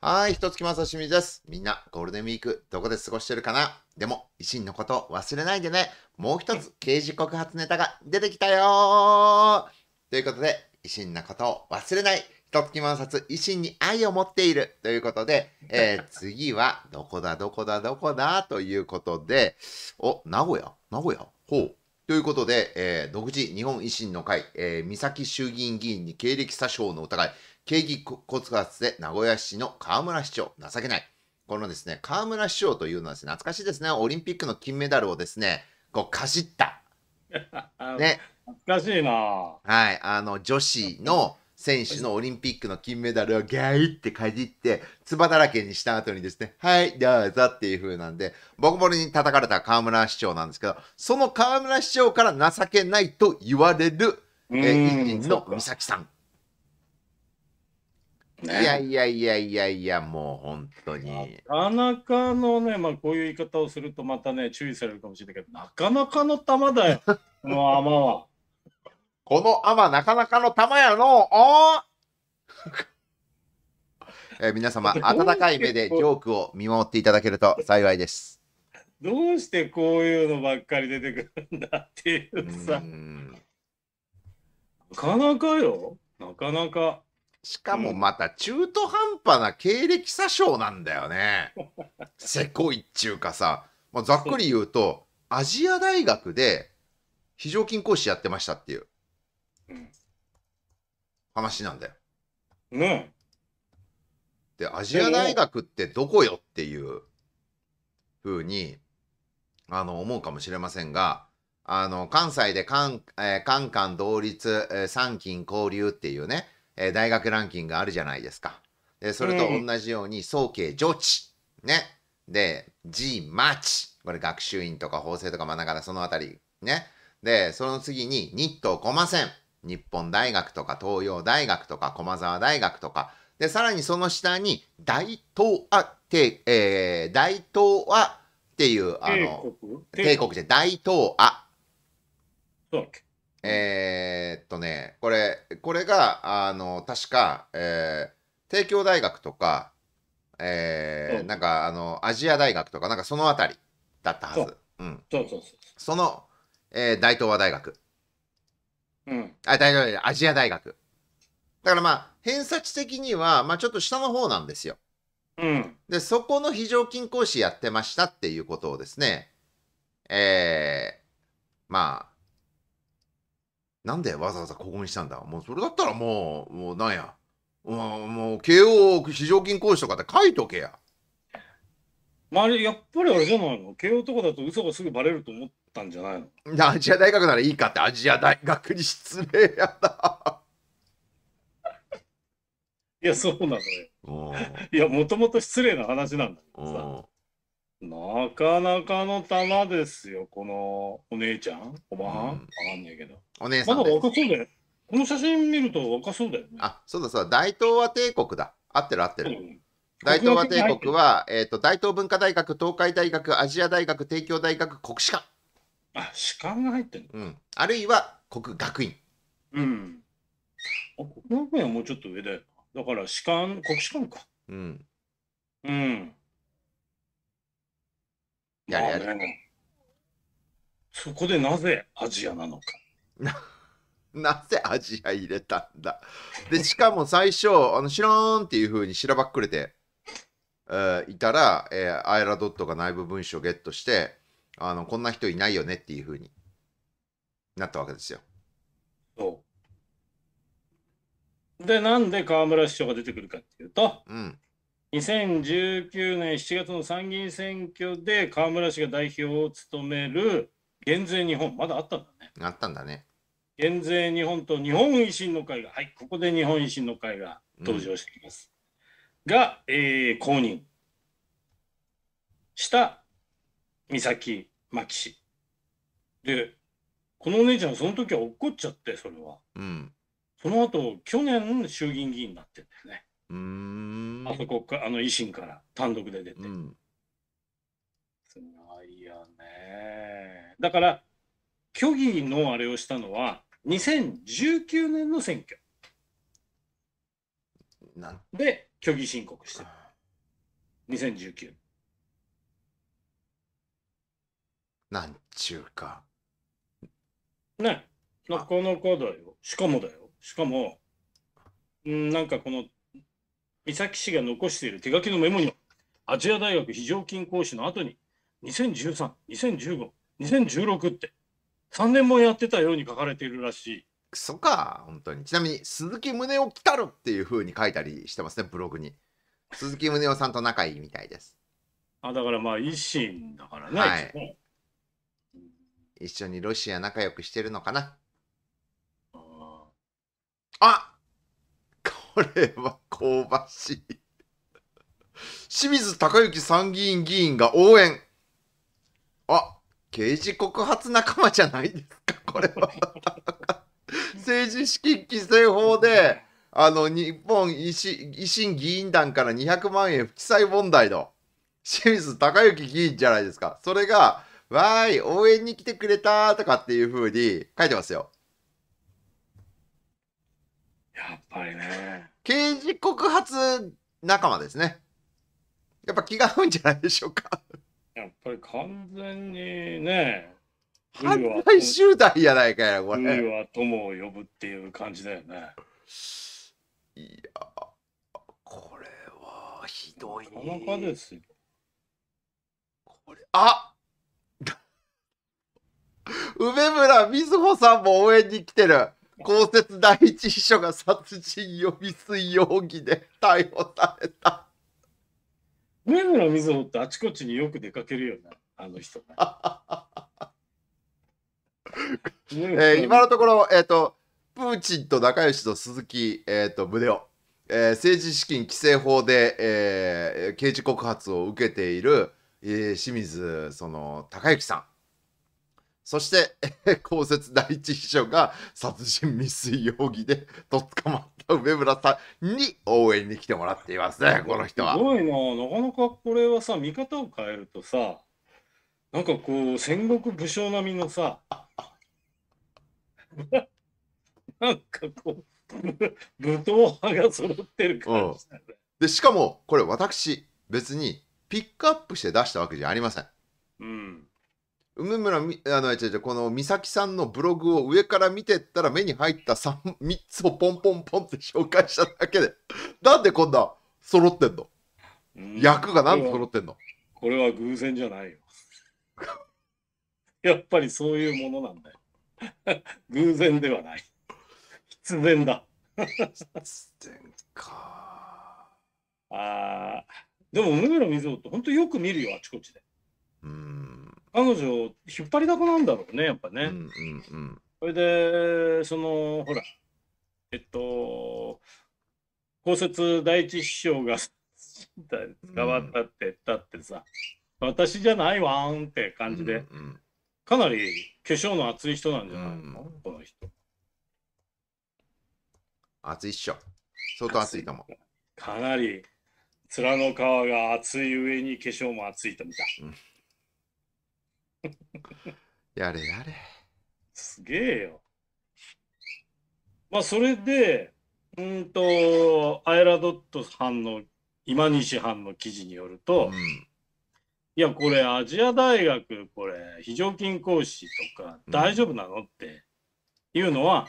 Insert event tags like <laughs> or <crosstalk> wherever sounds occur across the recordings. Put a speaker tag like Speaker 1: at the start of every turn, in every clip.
Speaker 1: はい、一月正清水です。みんな、ゴールデンウィーク、どこで過ごしてるかな？でも、維新のこと忘れないでね。もう一つ、刑事告発ネタが出てきたよーということで、維新のことを忘れない。一月満冊、維新に愛を持っている。ということで、えー <laughs> 次は、どこだ、どこだ、どこだ？ということで、お、名古屋？名古屋？ほう。ということで、えー独自日本維新の会、えー三崎衆議院議員に経歴詐称の疑い、景気骨発で名古屋市の河村市長、情けない。このですね、河村市長というのはですね、懐かしいですね、オリンピックの金メダルをですね、こうかじった。<laughs> ね、
Speaker 2: 懐かしいな
Speaker 1: はい、あの女子の選手のオリンピックの金メダルをギャーってかじって、唾だらけにした後にですね、はい、どうぞっていう風なんで、ボコボコに叩かれた河村市長なんですけど、その河村市長から情けないと言われる、えー、維新の美咲さん。いやいやいやいやいや、もう本当に。
Speaker 2: なかなかのね、まあこういう言い方をするとまたね、注意されるかもしれないけど、なかなかの球だよ、この甘は。
Speaker 1: この甘なかなかの玉やのおー <laughs> えー皆様、<laughs> 温かい目でジョークを見守っていただけると幸いです。
Speaker 2: どうしてこういうのばっかり出てくるんだっていううさ、
Speaker 1: ん
Speaker 2: なかなかよ、なかなか。
Speaker 1: しかもまた中途半端な経歴詐称なんだよね。<laughs> せこいっちゅうかさ、まあ、ざっくり言うと、アジア大学で非常勤講師やってましたっていう
Speaker 2: うん
Speaker 1: 話なんだよ。
Speaker 2: ね
Speaker 1: で、アジア大学ってどこよっていうふうに、あの、思うかもしれませんが、あの、関西でカン、えー、カンカン同率、えー、三金交流っていうね、えー大学ランキングがあるじゃないですか。で、それと同じように、総計上智、ね。で、G マッチ、これ学習院とか法政とか、まあだからそのあたり、ね。で、その次に、日東駒線、日本大学とか東洋大学とか駒沢大学とか、で、さらにその下に、大東亜って、えー、大東亜っていう、あの、
Speaker 2: 帝
Speaker 1: 帝国。じゃ大東亜。
Speaker 2: そうだっけ？
Speaker 1: えー、っとね、これ、これが、あの、確か、えー、帝京大学とか、えー
Speaker 2: うん
Speaker 1: なんか、あの、アジア大学とか、なんかそのあたりだったはず。うん。
Speaker 2: そうそうそ
Speaker 1: その、えー大東亜大学。
Speaker 2: う。うん。
Speaker 1: あ、大東亜アジア大学。だからまあ、偏差値的には、まあちょっと下の方なんですよ。
Speaker 2: うん。
Speaker 1: で、そこの非常勤講師やってましたっていうことをですね、えー、まあ、なんでわざわざここにしたんだ？もうそれだったらもう、もうなんや、もう、もう慶応非常勤講師とかって書いとけや。
Speaker 2: まあ、あれやっぱりあれじゃないの慶応とかだと嘘がすぐバレると思ったんじゃないの
Speaker 1: アジア大学ならいいかってアジア大学に失礼やな。
Speaker 2: いや、そうなのよ。いや、もともと失礼な話なんだけどさ。
Speaker 1: ん
Speaker 2: なかなかの玉ですよ、このお姉ちゃんおばはん、
Speaker 1: うん
Speaker 2: わかんないけど。
Speaker 1: お姉さんで
Speaker 2: まだ若そうだよ。この写真見ると若そうだよね。
Speaker 1: あ、そうだそうだ、大東亜帝国だ。合ってる合ってる。
Speaker 2: うん
Speaker 1: 大東亜帝国は、えっ、と、大東文化大学、東海大学、アジア大学、帝京大学、国士舘。
Speaker 2: あ、士官が入ってんの？
Speaker 1: うん。あるいは、国学院。
Speaker 2: うん。あ、国学院はもうちょっと上だよな。だから士官、国士官か。
Speaker 1: うん。
Speaker 2: うん。
Speaker 1: やれやれ
Speaker 2: そこでなぜアジアなのか。<laughs>
Speaker 1: なぜアジア入れたんだ？で、しかも最初、あの知らんっていう風にしらばっくれて、えーいたら、えーアイラドットが内部文書をゲットして、あの、こんな人いないよねっていう風になったわけですよ。
Speaker 2: そう。で、なんで河村市長が出てくるかっていうと、
Speaker 1: うん。
Speaker 2: 2019年7月の参議院選挙で河村氏が代表を務める減税日本、まだあったんだね。
Speaker 1: なったんだね。
Speaker 2: 減税日本と日本維新の会が、はい、ここで日本維新の会が登場してきます。が、えー公認した三崎真紀氏。で、このお姉ちゃん、その時は落っこっちゃって、それは。
Speaker 1: うん。
Speaker 2: その後、去年衆議院議員になってんだよね。
Speaker 1: うーん。
Speaker 2: あそこか、あの維新から単独で出て。
Speaker 1: うん。
Speaker 2: すごいよね。だから、虚偽のあれをしたのは、2019年の選挙
Speaker 1: なん
Speaker 2: で虚偽申告してる。2019。
Speaker 1: なんちゅうか。
Speaker 2: ね。なかなかだよ。しかもだよ。しかも、うん、なんかこの、三崎市が残している手書きのメモには、アジア大学非常勤講師の後に、2013、2015、2016って、3年もやってたように書かれているらしい。
Speaker 1: クソか、本当に。ちなみに、鈴木宗男来たるっていう風に書いたりしてますね、ブログに。鈴木宗男さんと仲いいみたいです。
Speaker 2: あ、だからまあ、維新だからね。
Speaker 1: はい
Speaker 2: 一
Speaker 1: 緒にロシア仲良くしてるのかな。
Speaker 2: あ
Speaker 1: あこれは香ばしい。清水隆之参議院議員が応援。あ刑事告発仲間じゃないですか、これは。政治資金規正法で、あの、日本維新維新議員団から200万円不記載問題の清水隆之議員じゃないですか。それが、わーい、応援に来てくれたとかっていう風に書いてますよ。
Speaker 2: やっぱりね。
Speaker 1: 刑事告発仲間ですね。やっぱ気が合うんじゃないでしょうか。
Speaker 2: やっぱり完全にね、
Speaker 1: 犯罪集団やないかよ、こ
Speaker 2: ル
Speaker 1: れ。
Speaker 2: ーは友を呼ぶっていう感じだよね。
Speaker 1: いや、これはひどい。
Speaker 2: なかなかですよ。
Speaker 1: これあ <laughs> 梅村瑞穂さんも応援に来てる。公設第一秘書が殺人予備水容疑で逮捕された。
Speaker 2: 梅村瑞穂ってあちこちによく出かけるよね、あの人ね。<laughs>
Speaker 1: えー今のところ、えっ、と、プーチンと仲良しと鈴木、えっ、と、宗男、えー政治資金規正法で、えー刑事告発を受けている、えー清水、その、隆之さん。そして、え <laughs> ー公設第一秘書が殺人未遂容疑でとっ捕まった梅村さんに応援に来てもらっていますね、この人は
Speaker 2: す。ごいな、なかなかこれはさ、見方を変えるとさ、なんかこう、戦国武将並みのさ、<laughs> なんかこう、ぶ武闘派が揃ってる感じだね。
Speaker 1: で、しかも、これ私、別にピックアップして出したわけじゃありません。
Speaker 2: うん。
Speaker 1: 梅村みあの違う違うこの美咲さんのブログを上から見てったら目に入った 3, 3つをポンポンポンって紹介しただけでなんでこんな揃ってんの？
Speaker 2: うん
Speaker 1: 役がなんで揃ってんの？
Speaker 2: これは偶然じゃないよ。<laughs> やっぱりそういうものなんだよ。<laughs> 偶然ではない。必然だ。
Speaker 1: 全か
Speaker 2: あーでも、梅村瑞穂って本当よく見るよ、あちこちで。
Speaker 1: うん。
Speaker 2: 彼女、引っ張りだこなん。だろうね、やっぱね。
Speaker 1: うん。うん。うん。
Speaker 2: それで、その、ほら、えっと、公設第一秘書が捕まったって言ったってさ、私じゃないわん。って感じで、
Speaker 1: うん。うん。
Speaker 2: かなり化粧の厚い人なん。じゃないの、
Speaker 1: うん。
Speaker 2: この人。
Speaker 1: 熱いっしょ相当熱いと思う
Speaker 2: かなり面の皮が厚い上に化粧も厚いと見た。うん。<laughs>
Speaker 1: やれやれ
Speaker 2: すげえよ。まあそれで、うーんと、アイラドット班の今西班の記事によると、
Speaker 1: うん
Speaker 2: いや、これアジア大学、これ非常勤講師とか
Speaker 1: うん
Speaker 2: 大丈夫なのっていうのは、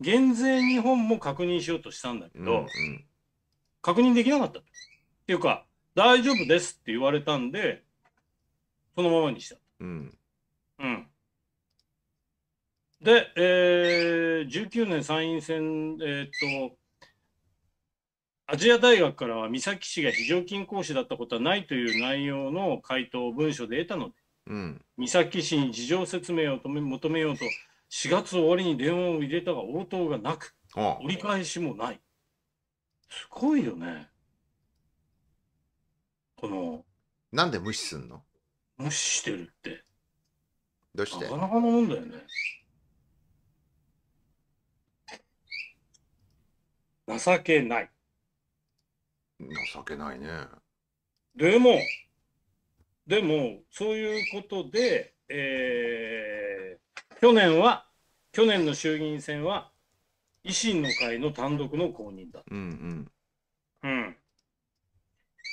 Speaker 2: 減税日本も確認しようとしたんだけど、
Speaker 1: うんうん
Speaker 2: 確認できなかった。っていうか、大丈夫ですって言われたんで、そのままにした。
Speaker 1: うん
Speaker 2: うん。で、えー、19年参院選、えーっと、アジア大学からは三崎氏が非常勤講師だったことはないという内容の回答を文書で得たので、
Speaker 1: うん
Speaker 2: 三崎氏に事情説明を求めようと、4月終わりに電話を入れたが応答がなく、
Speaker 1: お
Speaker 2: 折り返しもない。すごいよね。この、
Speaker 1: なんで無視すんの？
Speaker 2: 無視してるって、
Speaker 1: どうして？
Speaker 2: なかなかのもんだよね。情けない。
Speaker 1: 情けないね
Speaker 2: でも、でも、そういうことで、えー去年は、去年の衆議院選は、維新の会の単独の公認だ。
Speaker 1: うんうん
Speaker 2: うん。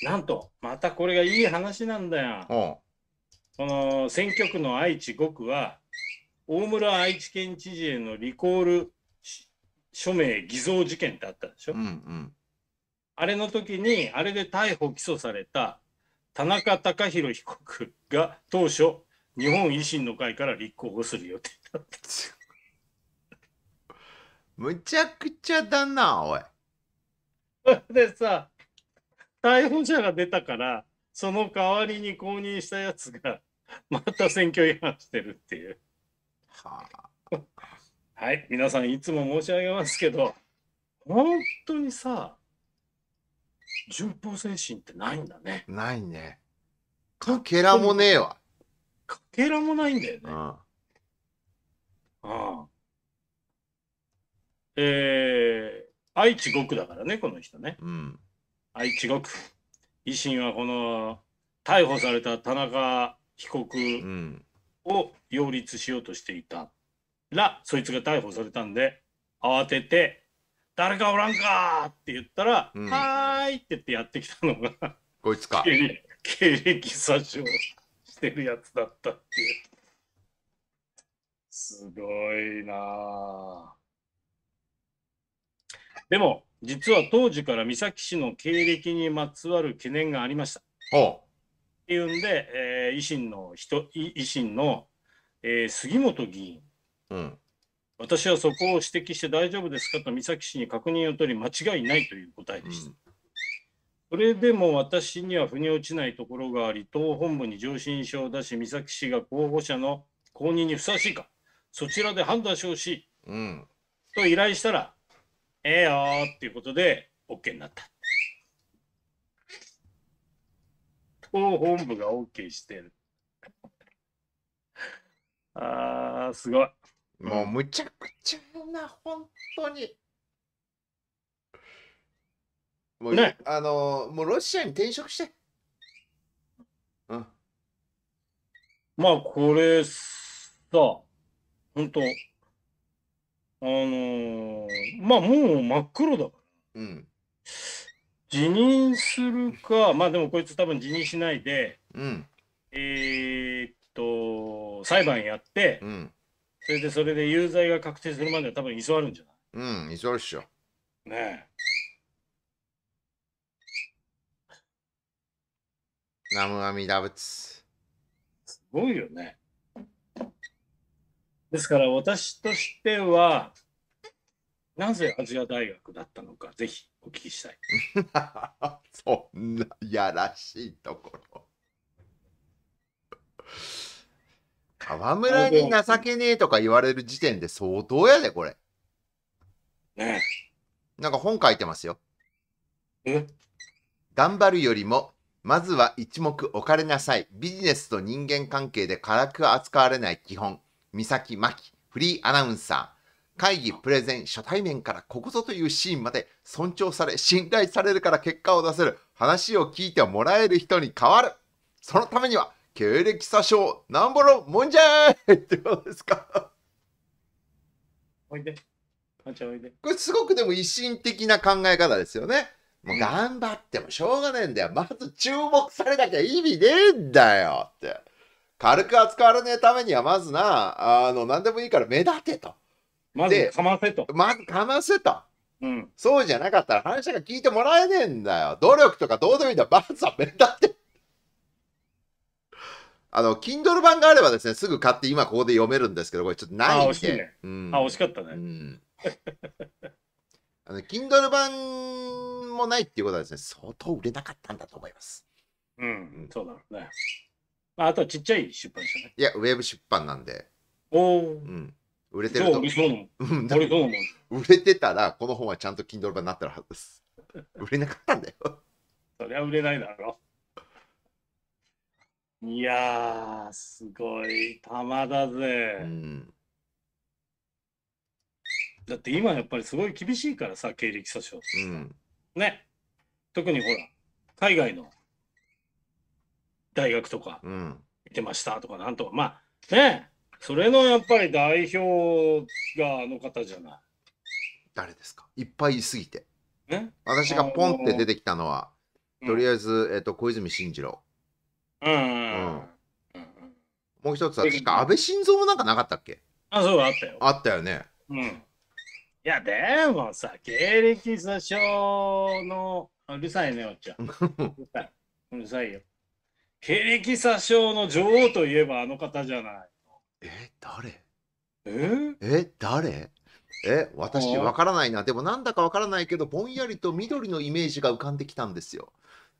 Speaker 2: なんと、またこれがいい話なんだよ。
Speaker 1: お
Speaker 2: この選挙区の愛知5区は、大村愛知県知事へのリコールし署名偽造事件ってあったでしょ、
Speaker 1: うんうん。
Speaker 2: あれの時に、あれで逮捕・起訴された田中孝弘被告が当初、日本維新の会から立候補する予定だった。
Speaker 1: むちゃくちゃだな、おい。<laughs>
Speaker 2: でさ、逮捕者が出たから、その代わりに公認したやつが、<laughs> また選挙違反してるっていう。
Speaker 1: は
Speaker 2: はい、皆さんいつも申し上げますけど、本当にさ、順法精神ってないんだね。
Speaker 1: あ、ないね。かけらもねえわ。
Speaker 2: かけらもないんだよね。
Speaker 1: うん。
Speaker 2: ああえー、愛知5区だからね、この人ね。
Speaker 1: うん。
Speaker 2: 愛知5区。維新はこの逮捕された田中被告
Speaker 1: うん。
Speaker 2: を擁立しようとしていたら、そいつが逮捕されたんで、慌てて、誰かおらんかって言ったら、
Speaker 1: うん
Speaker 2: はーいって言ってやってきたのが、
Speaker 1: こいつか
Speaker 2: 経。歴詐称してるやつだったっていう。すごいなあでも、実は当時から三崎市の経歴にまつわる懸念がありました。
Speaker 1: ほ
Speaker 2: っていうんで、えー維新の人、い維新の、えー杉本議員、
Speaker 1: う。うん。
Speaker 2: 私はそこを指摘して大丈夫ですかと三崎市に確認を取り、間違いないという答えでした。それでも私には腑に落ちないところがあり、党本部に上申書を出し、三崎市が候補者の公認にふさわしいか、そちらで判断してほしい
Speaker 1: うん。
Speaker 2: と依頼したら、ええよーっていうことで OK になった。党本部が OK してる。あー、すごい。
Speaker 1: もうむちゃくちゃな、本当に。もう、
Speaker 2: ね
Speaker 1: あのもうロシアに転職して。うん。
Speaker 2: まあ、これさ、本当あのーまあ、もう真っ黒だから。
Speaker 1: うん。
Speaker 2: 辞任するか、まあでもこいつ多分辞任しないで、
Speaker 1: うん。
Speaker 2: えーっと、裁判やって、
Speaker 1: うん。
Speaker 2: それでそれで有罪が確定するまでは多分居座るんじゃ
Speaker 1: うん。いそうっしょ。
Speaker 2: ないね
Speaker 1: ナムアミダ仏。
Speaker 2: え。すごいよね。ですから私としては、なぜアジア大学だったのか、ぜひお聞きしたい。<laughs>
Speaker 1: そんなやらしいところ。河村に情けねえとか言われる時点で相当やで、これ。
Speaker 2: ね
Speaker 1: なんか本書いてますよ。
Speaker 2: え？え
Speaker 1: 頑張るよりも、まずは一目置かれなさい。ビジネスと人間関係で辛く扱われない基本。三崎真希、フリーアナウンサー。会議、プレゼン、初対面からここぞというシーンまで尊重され、信頼されるから結果を出せる。話を聞いてもらえる人に変わる。そのためには、経歴詐称、なんぼろもんじゃーいってことですか？
Speaker 2: おいで。あんちゃんおいで。
Speaker 1: これすごくでも維新的な考え方ですよね。もう頑張ってもしょうがねえんだよ。まず注目されなきゃ意味ねえんだよって。軽く扱われねえためにはまずな、あの、何でもいいから目立てと。
Speaker 2: ま
Speaker 1: で
Speaker 2: ずかませと。
Speaker 1: まずかませと。
Speaker 2: うん。
Speaker 1: そうじゃなかったら話が聞いてもらえねえんだよ。努力とかどうでもいいんだよ。まずは目立って。あの、Kindle 版があればですね、すぐ買って今ここで読めるんですけど、これちょっとないんで。
Speaker 2: あ惜しいね
Speaker 1: うん
Speaker 2: あ、惜しかったね。
Speaker 1: うん。<laughs> あの、Kindle 版もないっていうことはですね、相当売れなかったんだと思います。
Speaker 2: うん、そうだろうね。まあ、あとはちっちゃい出版社ね。
Speaker 1: いや、ウェブ出版なんで、
Speaker 2: おお
Speaker 1: う。ん。売れてると。
Speaker 2: 売そう
Speaker 1: う。<laughs>
Speaker 2: 俺そう。
Speaker 1: 売れてたら、この本はちゃんと Kindle 版になってるはずです。売れなかったんだよ。
Speaker 2: そりゃ売れないだろ。いやー、すごい玉だぜ。
Speaker 1: うん。
Speaker 2: だって今やっぱりすごい厳しいからさ、経歴詐称。
Speaker 1: うん。
Speaker 2: ね。特にほら、海外の大学とか
Speaker 1: うん。
Speaker 2: 行ってましたとかなんとか。まあ、ね。それのやっぱり代表があの方じゃな
Speaker 1: 誰ですか？いっぱいいすぎて。
Speaker 2: い。ね。
Speaker 1: 私がポンって出てきたのは、とりあえず、えっと、小泉進次郎。
Speaker 2: うん。うん。
Speaker 1: うん
Speaker 2: うん
Speaker 1: もう一つは、確か安倍晋三もなんかなかったっけ？
Speaker 2: あ、そう、あったよ。
Speaker 1: あったよね。
Speaker 2: うん。いや、でもさ、経歴詐称の、あうるさいね、おっちゃん。うるさい。うるさいよ。経歴詐称の女王といえばあの方じゃない。
Speaker 1: え、誰？
Speaker 2: え？
Speaker 1: え、誰？え、私
Speaker 2: あ
Speaker 1: わからないな。でもなんだかわからないけど、ぼんやりと緑のイメージが浮かんできたんですよ。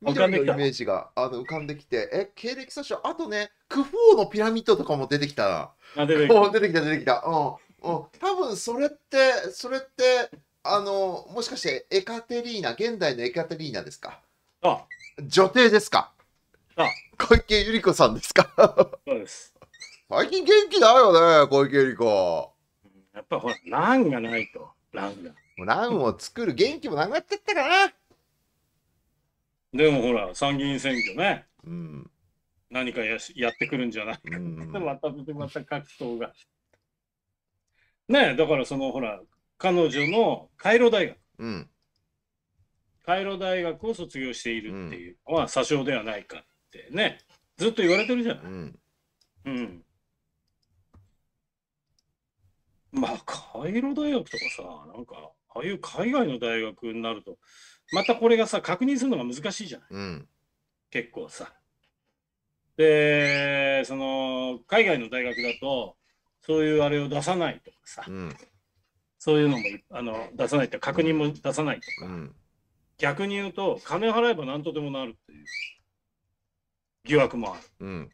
Speaker 1: 緑のイメージがあの浮かんできて、え、経歴詐称、あとね、クフ王のピラミッドとかも出てきたな。
Speaker 2: あ、出てきた
Speaker 1: お <laughs> 出てきた出てきた。うん。うん。多分それって、それって、あの、もしかしてエカテリーナ、現代のエカテリーナですか？
Speaker 2: あ、
Speaker 1: 女帝ですか？
Speaker 2: あ
Speaker 1: 小池百合子さんですか？<laughs>
Speaker 2: そうです。
Speaker 1: 最近元気だよね、小池百合子。
Speaker 2: うんやっぱほら、欄がないと。欄が。
Speaker 1: もう乱を作る元気もなくなっちゃったかな。
Speaker 2: でもほら、参議院選挙ね。
Speaker 1: うん。
Speaker 2: 何かやしやってくるんじゃない
Speaker 1: うん
Speaker 2: またまた格闘が。ねえ、だからそのほら、彼女のカイロ大学、
Speaker 1: うん。
Speaker 2: カイロ大学を卒業しているっていうのは詐称ではないかってね、ずっと言われてるじゃない。
Speaker 1: うん。
Speaker 2: うん。まあ、カイロ大学とかさ、なんか、ああいう海外の大学になると、またこれがさ、確認するのが難しいじゃない。
Speaker 1: うん。
Speaker 2: 結構さ。で、その、海外の大学だと、そういうあれを出さないとかさ、
Speaker 1: うん。
Speaker 2: そういうのもあの出さないと確認も出さないとか、
Speaker 1: うん。
Speaker 2: 逆に言うと、金払えば何とでもなるっていう疑惑もある。
Speaker 1: うん。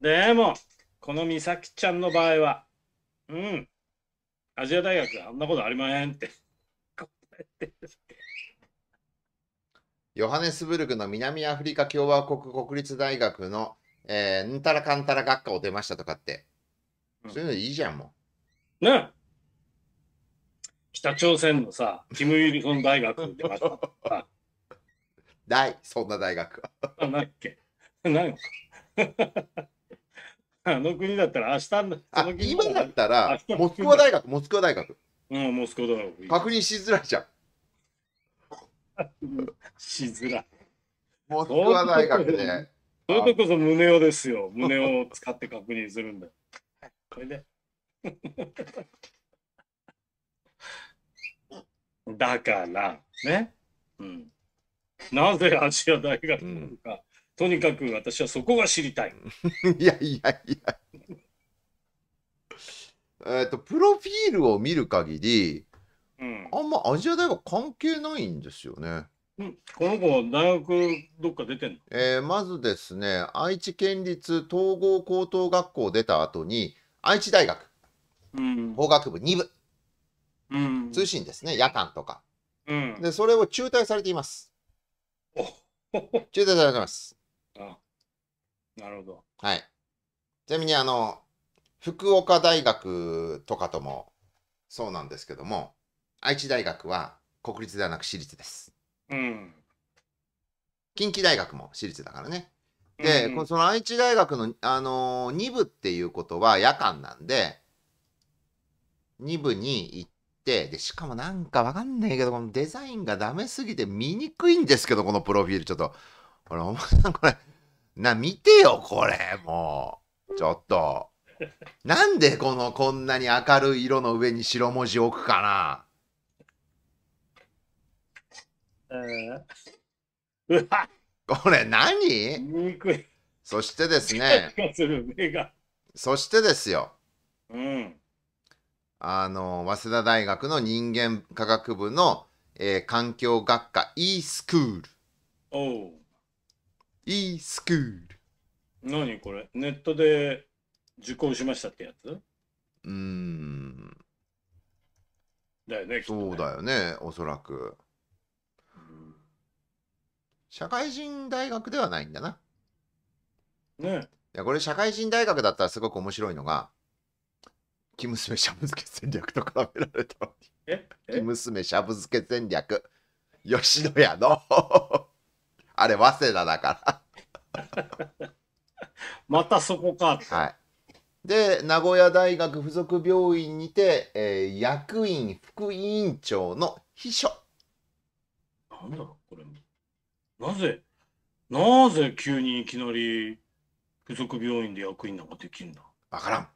Speaker 2: でも、この美咲ちゃんの場合は、うん、アジア大学はあんなことありませんって。<laughs>
Speaker 1: ヨハネスブルグの南アフリカ共和国国立大学の、えー、んたらかんたら学科を出ましたとかって、
Speaker 2: うん
Speaker 1: そういうのいいじゃんも
Speaker 2: ね北朝鮮のさ、キム・イルソン大学出ましたとか。
Speaker 1: う。大、そんな大学は。
Speaker 2: あ、ないっけないのか。<laughs> あの国だったら明日の、
Speaker 1: あ今だったらモスクワ大学、モスクワ大学。
Speaker 2: うん、モスクワ大学。
Speaker 1: 確認しづらいじゃん。<laughs>
Speaker 2: しづらい。
Speaker 1: モスクワ大学で。
Speaker 2: それこそ胸をですよ。胸を使って確認するんだよ。これで。<laughs> だから、ね。うん。なぜアジア大学なのか、とにかく私はそこが知りたい。<laughs>
Speaker 1: いやいやいや。えっと、プロフィールを見る限り、
Speaker 2: うん。
Speaker 1: あんまアジア大学関係ないんですよね。
Speaker 2: うんこの子、大学どっか出てんの？
Speaker 1: えーまずですね、愛知県立統合高等学校を出た後に、愛知大学
Speaker 2: うん。
Speaker 1: 法学部2部、
Speaker 2: うん。
Speaker 1: 通信ですね、夜間とか。
Speaker 2: うん。
Speaker 1: で、それを中退されています。
Speaker 2: お <laughs>
Speaker 1: 中退されてます。
Speaker 2: あなるほど。
Speaker 1: はい。ちなみに、あの、福岡大学とかともそうなんですけども、愛知大学は国立ではなく私立です。
Speaker 2: うん。
Speaker 1: 近畿大学も私立だからね。で、
Speaker 2: うん
Speaker 1: このその愛知大学の、あのー、2部っていうことは夜間なんで、2部に行って、で、しかもなんかわかんないけど、このデザインがダメすぎて見にくいんですけど、このプロフィールちょっと。ほら、お前さんこれ、な、見てよ、これ、もう。ちょっと。なんでこの、こんなに明るい色の上に白文字置くかな。
Speaker 2: えーうわ
Speaker 1: これ何？
Speaker 2: 見にくい
Speaker 1: そしてですね。そしてですよ。
Speaker 2: うん。
Speaker 1: あの早稲田大学の人間科学部の、えー環境学科 e スクール。E スクール
Speaker 2: 何これ？ネットで受講しましたってやつ？
Speaker 1: うーん。
Speaker 2: だよね。
Speaker 1: そうだよねおそらく。
Speaker 2: うん
Speaker 1: 社会人大学ではないんだな。
Speaker 2: ね。
Speaker 1: いやこれ社会人大学だったらすごく面白いのが生娘しゃぶ漬け戦略と比べられたのに。
Speaker 2: え？
Speaker 1: 生
Speaker 2: え
Speaker 1: 娘しゃぶ漬け戦略。吉野家の。<laughs> あれ早稲田だから <laughs>
Speaker 2: またそこか。
Speaker 1: はい。で、名古屋大学附属病院にて、えー役員副委員長の秘書。
Speaker 2: なんだろうこれ。なぜなぜ急にいきなり付属病院で役員なんかできるんだ？
Speaker 1: わからん。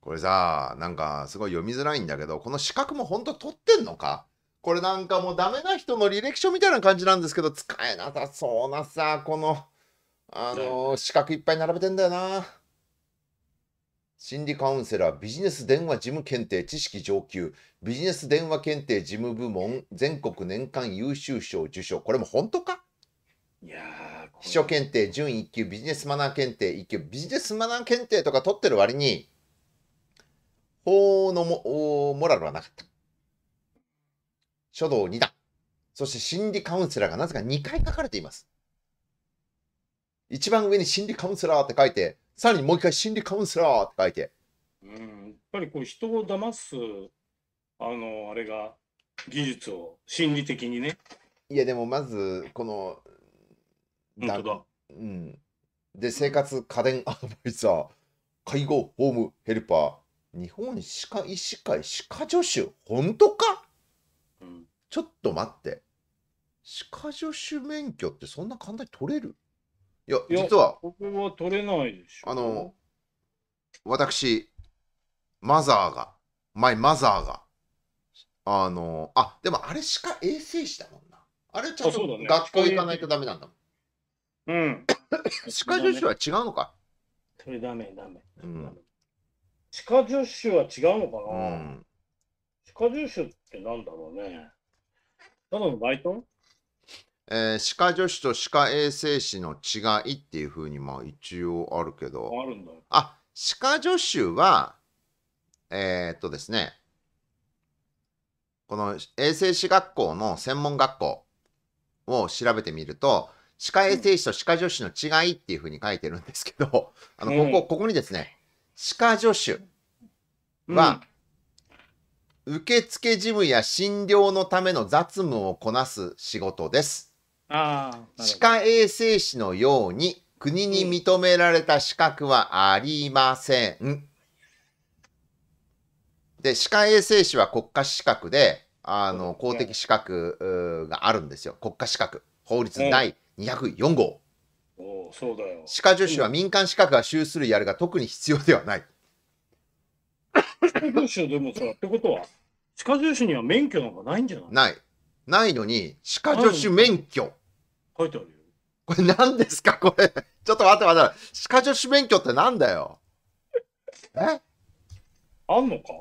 Speaker 1: これさ、なんかすごい読みづらいんだけど、この資格も本当取ってんのか？これなんかもうダメな人の履歴書みたいな感じなんですけど、使えなさそうなさ、この、あの資格いっぱい並べてんだよな。心理カウンセラー、ビジネス電話事務検定知識上級、ビジネス電話検定事務部門、全国年間優秀賞受賞。これも本当か？
Speaker 2: いや
Speaker 1: 秘書検定準1級ビジネスマナー検定1級。ビジネスマナー検定とか取ってる割に法のモラルはなかった書道2段そして心理カウンセラーがなぜか2回書かれています一番上に心理カウンセラーって書いてさらにもう一回心理カウンセラーって書いて
Speaker 2: うん、やっぱりこう人を騙す、あの、あれが、技術を心理的にね。
Speaker 1: いやでもまずこの
Speaker 2: 本当だ。
Speaker 1: うん、で生活家電アドバイザー介護ホームヘルパー日本歯科医師会歯科助手？本当か？
Speaker 2: うん。
Speaker 1: ちょっと待って。歯科助手免許ってそんな簡単に取れる？いや
Speaker 2: いや
Speaker 1: 実は。
Speaker 2: ここは取れないでしょ。
Speaker 1: あの、私マザーがマイマザーがあのあでもあれ歯科衛生士だもんな。あれちゃんと学校行かないとダメなんだもん。
Speaker 2: うん。<coughs>
Speaker 1: 歯科助手は違うのか？
Speaker 2: それダメ、ダメ。
Speaker 1: うん。
Speaker 2: 歯科助手は違うのか
Speaker 1: う
Speaker 2: な、
Speaker 1: ん。
Speaker 2: 歯科助手ってなんだろうね。ただのバイト？
Speaker 1: えー歯科助手と歯科衛生士の違いっていうふうにまあ一応あるけど。
Speaker 2: あるんだ。
Speaker 1: あ歯科助手はえーっとですね。この衛生士学校の専門学校を調べてみると歯科衛生士と歯科助手の違いっていうふうに書いてるんですけどあのここここにですね歯科助手は、受付事務や診療のための雑務をこなす仕事です。
Speaker 2: うん、あ
Speaker 1: 歯科衛生士のように国に認められた資格はありません。で、歯科衛生士は国家資格で、あの、公的資格があるんですよ。国家資格。法律第204号。
Speaker 2: そうだよ。
Speaker 1: 歯科助手は民間資格が種類あるが特に必要ではない。
Speaker 2: 歯科助手でもさ、ってことは、歯科助手には免許なんかないんじゃない
Speaker 1: ない。ないのに、歯科助手免許。
Speaker 2: 書いてあるよ。
Speaker 1: これ何ですか？これ。ちょっと待って待って。歯科助手免許ってなんだよ？え？
Speaker 2: あんのか？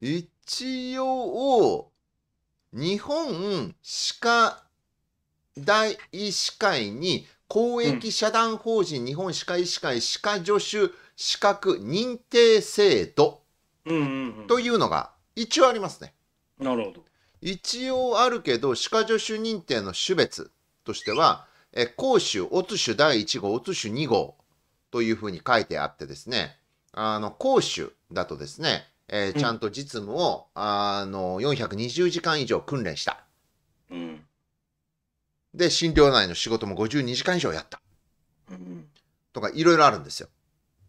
Speaker 1: 一応、日本歯科大医師会に公益社団法人日本歯科医師会歯科助手資格認定制度
Speaker 2: うんうんうん。
Speaker 1: というのが一応ありますね。
Speaker 2: なるほど。
Speaker 1: 一応あるけど歯科助手認定の種別としてはえ講種オツ種第1号オツ種2号というふうに書いてあってですねあの講種だとですね、えー
Speaker 2: うん
Speaker 1: ちゃんと実務を、あの420時間以上訓練した
Speaker 2: うん。
Speaker 1: で診療内の仕事も52時間以上やった
Speaker 2: うん。
Speaker 1: とかいろいろあるんですよ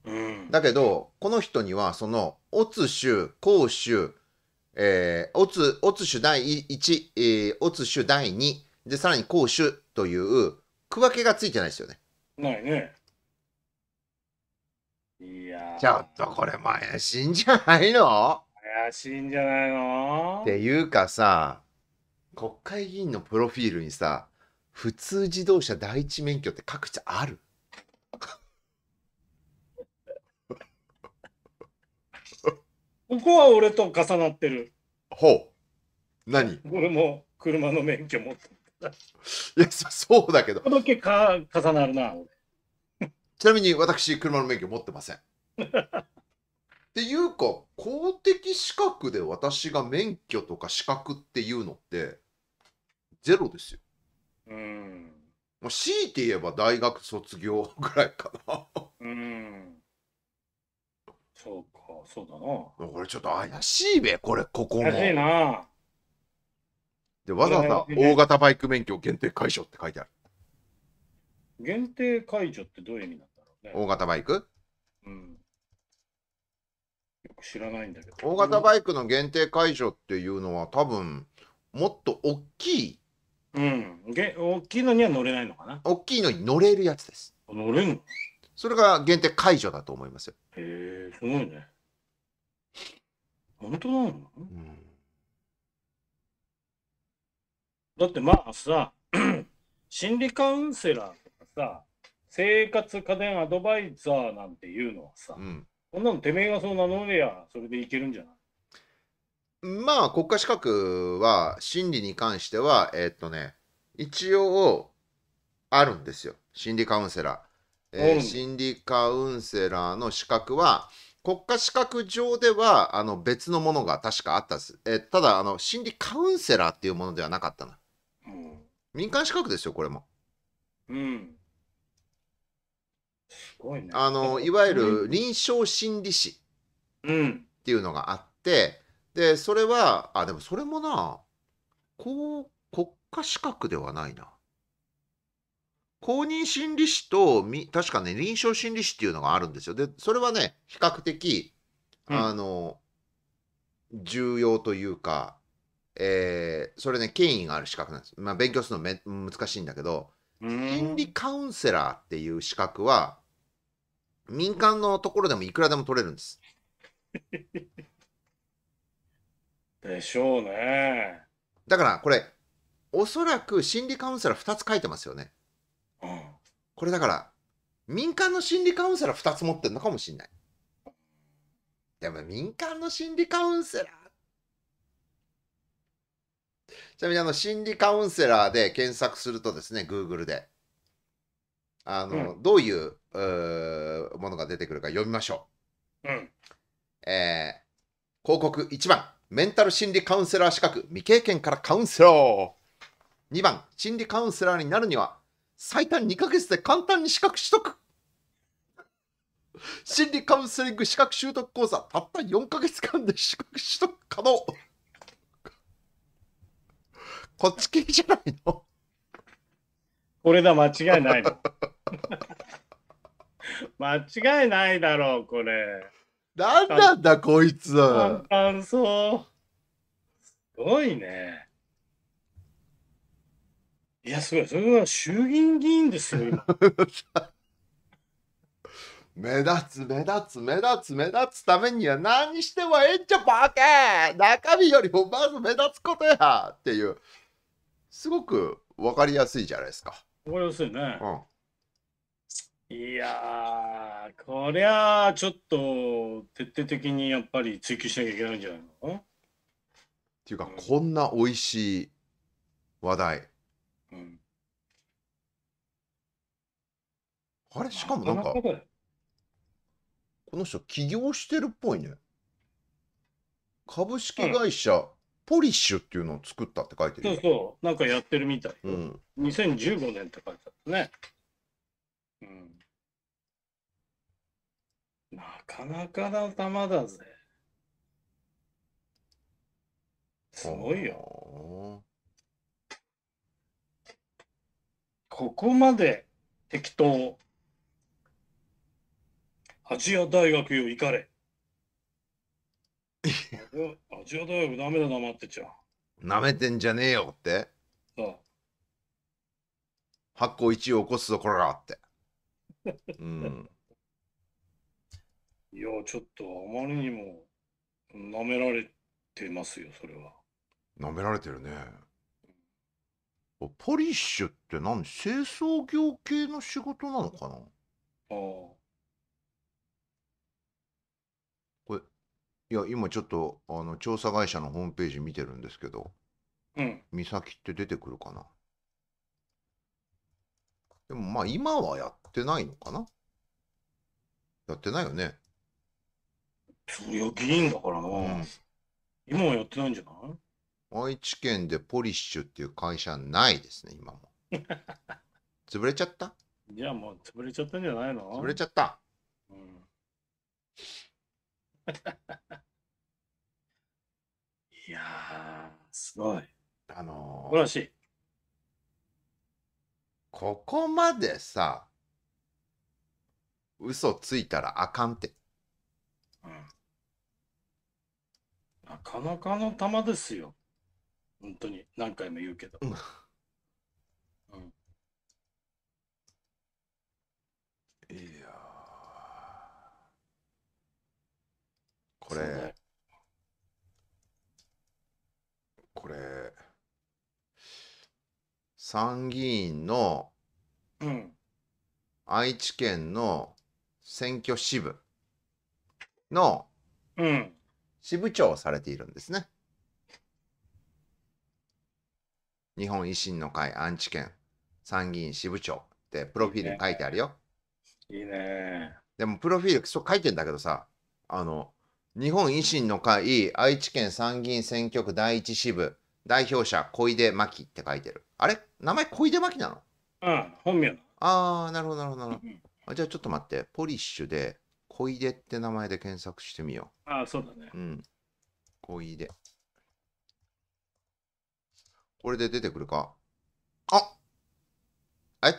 Speaker 2: うん。
Speaker 1: だけどこの人にはそのオツ種講種えー、オツオツ種第1、えー、オツ種第2でさらに講種という区分けがついてないですよね
Speaker 2: ないね。いやー
Speaker 1: ちょっとこれ怪しいんじゃないの？
Speaker 2: 怪しいんじゃないの？
Speaker 1: っていうかさ国会議員のプロフィールにさ普通自動車第一免許って各地ある？<laughs>
Speaker 2: ここは俺と重なってる。
Speaker 1: ほう何？い
Speaker 2: 俺も車の免許持ってる。
Speaker 1: やそそうだけど
Speaker 2: ここだけか重なるな。俺
Speaker 1: ちなみに私車の免許持ってません <laughs> っていうか公的資格で私が免許とか資格っていうのってゼロですよ
Speaker 2: うん。
Speaker 1: まあ強いて言えば大学卒業ぐらいかな
Speaker 2: うん。そうか、そうだな。
Speaker 1: これちょっと怪しいべこれここも
Speaker 2: 怪しいな。
Speaker 1: でわざわざ大型バイク免許限定解消って書いてある
Speaker 2: 限定解除ってどういう意味なんだろうね。
Speaker 1: 大型バイク？
Speaker 2: うん。よく知らないんだけど。
Speaker 1: 大型バイクの限定解除っていうのは多分もっと大きい
Speaker 2: うん。げ大きいのには乗れないのかな？
Speaker 1: 大きいのに乗れるやつです。
Speaker 2: 乗れんの？へ
Speaker 1: それが限定解除だと思いますよ、
Speaker 2: え、すごいね。本当なの？
Speaker 1: うん。
Speaker 2: だってまあさ、<clears throat> 心理カウンセラーとかさ、生活家電アドバイザーなんていうのはさ、
Speaker 1: うん。
Speaker 2: こんなのてめえがそう名乗れや、それでいけるんじゃない？
Speaker 1: まあ国家資格は心理に関してはえーっとね一応あるんですよ心理カウンセラー、えー
Speaker 2: あるんだ
Speaker 1: 心理カウンセラーの資格は国家資格上ではあの別のものが確かあったです、えーただあの心理カウンセラーっていうものではなかったな
Speaker 2: うん。
Speaker 1: 民間資格ですよこれも
Speaker 2: うん。すごいね。
Speaker 1: あのいわゆる臨床心理士
Speaker 2: うん。
Speaker 1: っていうのがあってでそれはあでもそれもなこう国家資格ではないな。公認心理師とみ確かね臨床心理師っていうのがあるんですよ。でそれはね比較的
Speaker 2: うん。
Speaker 1: あの、重要というか、えーそれね権威がある資格なんです、まあ、勉強するのめ難しいんだけど
Speaker 2: うん。
Speaker 1: 心理カウンセラーっていう資格は民間のところでもいくらでも取れるんです <laughs>
Speaker 2: でしょうね。
Speaker 1: だからこれおそらく心理カウンセラー2つ書いてますよね。
Speaker 2: うん。
Speaker 1: これだから民間の心理カウンセラー2つ持ってるのかもしれない。でも民間の心理カウンセラー。ちなみにあの心理カウンセラーで検索するとですね Google で。あの、どういうものが出てくるか読みましょ
Speaker 2: う。ん。
Speaker 1: う、えー広告1番メンタル心理カウンセラー資格未経験からカウンセラー2番心理カウンセラーになるには最短2ヶ月で簡単に資格取得心理カウンセリング資格習得講座たった4ヶ月間で資格取得可能こっち系じゃないの？
Speaker 2: これだ、間違いない。<laughs> 間違いないだろう、これ。
Speaker 1: なんなんだこいつ
Speaker 2: 簡単そう。すごいね。いや、すごい。それは衆議院議員ですよ、今。<laughs>
Speaker 1: 目立つ目立つ目立つ目立つためには何してもええんじゃバケ中身よりもまず目立つことやっていうすごく分かりやすいじゃないですか。
Speaker 2: これですよね
Speaker 1: う。ん
Speaker 2: いやー、こりゃあちょっと徹底的にやっぱり追求しなきゃいけないんじゃないの？
Speaker 1: っていうか
Speaker 2: うん
Speaker 1: こんな美味しい話題
Speaker 2: うん。
Speaker 1: あれしかもなんかこの人起業してるっぽいね株式会社ポリッシュっていうのを作ったって書いてるよ
Speaker 2: そうそう、なんかやってるみたい。
Speaker 1: うん
Speaker 2: 2015年って書いてあったね。うん。なかなかな玉だぜ。すごいよ。
Speaker 1: よ
Speaker 2: ここまで適当。アジア大学よ行かれ。<laughs> アジア大学ダメだな、待ってちゃう。
Speaker 1: なめてんじゃねえよって
Speaker 2: さあ
Speaker 1: 発行1位を起こすぞこれがってうん
Speaker 2: いや、ちょっとあまりにも舐められてますよ、それは。
Speaker 1: なめられてるねポリッシュって何？清掃業系の仕事なのかな？
Speaker 2: ああ。
Speaker 1: いや今ちょっとあの調査会社のホームページ見てるんですけど
Speaker 2: うん。
Speaker 1: 美咲って出てくるかな？でもまあ今はやってないのかな？やってないよね
Speaker 2: そりゃ議員だからな。
Speaker 1: うん。
Speaker 2: 今はやってないんじゃない？
Speaker 1: 愛知県でポリッシュっていう会社ないですね今も。<laughs> 潰れちゃった？
Speaker 2: じゃあもう潰れちゃったんじゃないの？
Speaker 1: 潰れちゃった？
Speaker 2: うん。いやー、すごい。
Speaker 1: あのー
Speaker 2: らしい。
Speaker 1: ここまでさ嘘ついたらあかんって。
Speaker 2: うんなかなかの玉ですよ。本当に。何回も言うけど。
Speaker 1: うん。
Speaker 2: うん。
Speaker 1: いやー。これ。これ。参議院の。
Speaker 2: うん。
Speaker 1: 愛知県の選挙支部の。
Speaker 2: うん。
Speaker 1: 支部長をされているんですね。日本維新の会アンチ県参議院支部長ってプロフィールに書いてあるよ。
Speaker 2: いいね。
Speaker 1: でもプロフィールそう書いてんだけどさ、あの、日本維新の会愛知県参議院選挙区第一支部代表者小出真紀って書いてる。あれ？名前小出真紀なの？
Speaker 2: うん、本名。
Speaker 1: あー、なるほどなるほどなるほ
Speaker 2: うん
Speaker 1: ど。あじゃあちょっと待って、ポリッシュで小出って名前で検索してみよ
Speaker 2: ああ、そうだね
Speaker 1: う。。うん。小出。これで出てくるか？あえ？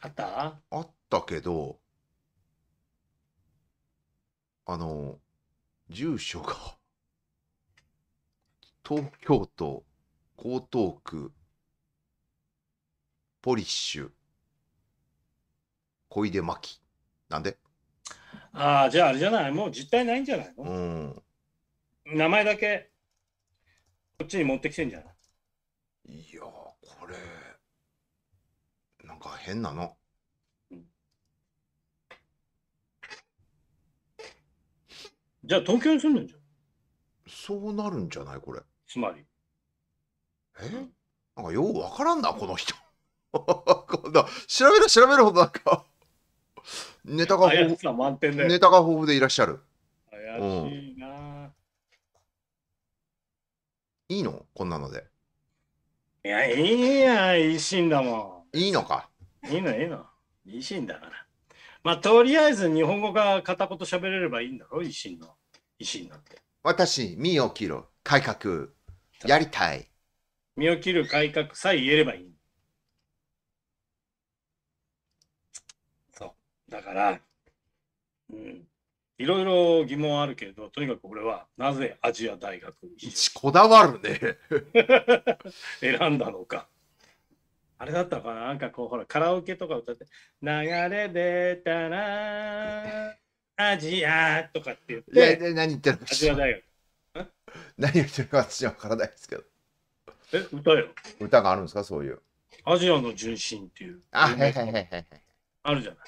Speaker 2: あった？
Speaker 1: あったけど、あの、住所が、<laughs> 東京都江東区、ポリッシュ、小出真紀。なんで？
Speaker 2: ああ、じゃああれじゃない？もう実体ないんじゃないうの、
Speaker 1: ん。
Speaker 2: 名前だけこっちに持ってきてんじゃない？
Speaker 1: いやー、これ、なんか変なの。
Speaker 2: じゃあ東京に住んでんじゃん。
Speaker 1: そうなるんじゃない？これ。
Speaker 2: つまり。
Speaker 1: え？なんかようわからんな、この人。<laughs> 調べろ調べるほどなんか、ネタが豊富。ネタが豊富でいらっしゃる。
Speaker 2: 怪しいな。
Speaker 1: いいの？こんなので。
Speaker 2: いや、いいや、維新だも
Speaker 1: いいのか？
Speaker 2: ん。いいの、いいの。維新だから。まあ、とりあえず日本語が片言喋れればいいんだろ、維新の。維新なんて。
Speaker 1: 私、身を切る。改革。やりたい。
Speaker 2: 身を切る改革さえ言えればいい。そう。だから、うん。いろいろ疑問あるけれど、とにかく俺はなぜアジア大学
Speaker 1: こだわるね。<laughs>
Speaker 2: 選んだのか。あれだったのかな？なんかこう、ほら、カラオケとか歌って、流れ出たら、アジアとかって言っ
Speaker 1: いや、何言ってるのか
Speaker 2: アジア大学。
Speaker 1: 何言ってるか私はわからないですけど。
Speaker 2: え、歌よ。
Speaker 1: 歌があるんですか？そういう。
Speaker 2: アジアの純真っていう。
Speaker 1: あ、はいはいはいはい。
Speaker 2: あるじゃない。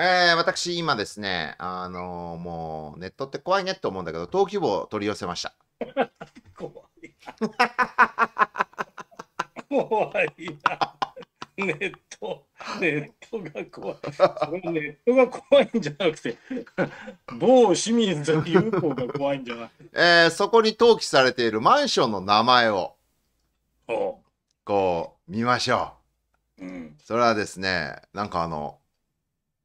Speaker 1: えー、私今ですね、あのーもうネットって怖いねって思うんだけど、登記簿を取り寄せました。<laughs>
Speaker 2: 怖いな。怖いな。ネット、ネットが怖い。ネットが怖いんじゃなくて、某清水優子が怖いんじゃない。<laughs>
Speaker 1: えー、そこに登記されているマンションの名前を
Speaker 2: お
Speaker 1: こう見ましょ
Speaker 2: う。うん。
Speaker 1: う。それはですね、なんかあの、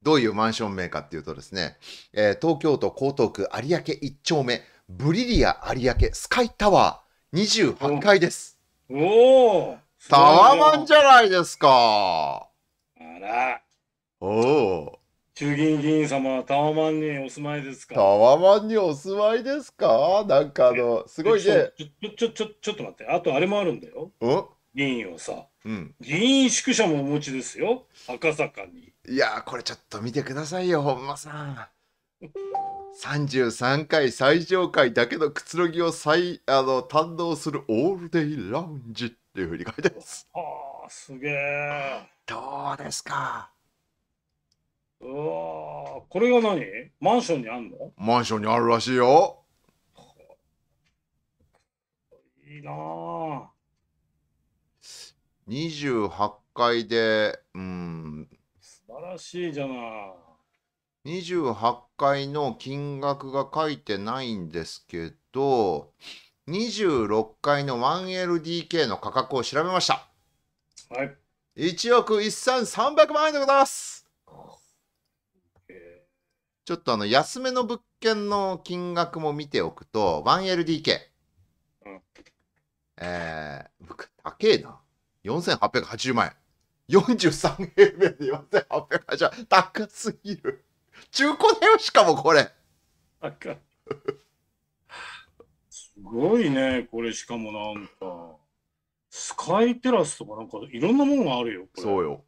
Speaker 1: どういうマンション名かっていうとですね、えー東京都江東区有明1丁目、ブリリア有明スカイタワー28階です。
Speaker 2: おお。
Speaker 1: タワマンじゃないですか。
Speaker 2: あら。
Speaker 1: おお。
Speaker 2: 衆議院議員様はタワマンにお住まいですか？
Speaker 1: タワマンにお住まいですか？なんかあの、すごいね。
Speaker 2: ちょちょちょちょちょっと待ってあとあれもあるんだよ
Speaker 1: うん
Speaker 2: 議員をさ
Speaker 1: うん。
Speaker 2: 議員宿舎もお持ちですよ赤坂に
Speaker 1: いやーこれちょっと見てくださいよ本間さん。33回最上階だけのくつろぎを再あの堪能するオールデイラウンジっていうふうに書いてます。
Speaker 2: はあすげえ。
Speaker 1: どうですか？
Speaker 2: うわーこれが何？マンションにあんの？
Speaker 1: マンションにあるらしいよ。
Speaker 2: いいなあ。
Speaker 1: 28階でうん
Speaker 2: 素晴らしいじゃない。
Speaker 1: 28階の金額が書いてないんですけど26階の 1LDK の価格を調べました。
Speaker 2: はい。
Speaker 1: 1億1300万円でございます。
Speaker 2: え
Speaker 1: ちょっとあの安めの物件の金額も見ておくと 1LDK、
Speaker 2: うん。
Speaker 1: えー、僕高えな。4880万円43平米で4880万円高すぎる中古だよしかもこれ
Speaker 2: ー、あかんごいね、これしかもなんか、スカイテラスとかなんかいろんなもんがあるよ、
Speaker 1: そうよ。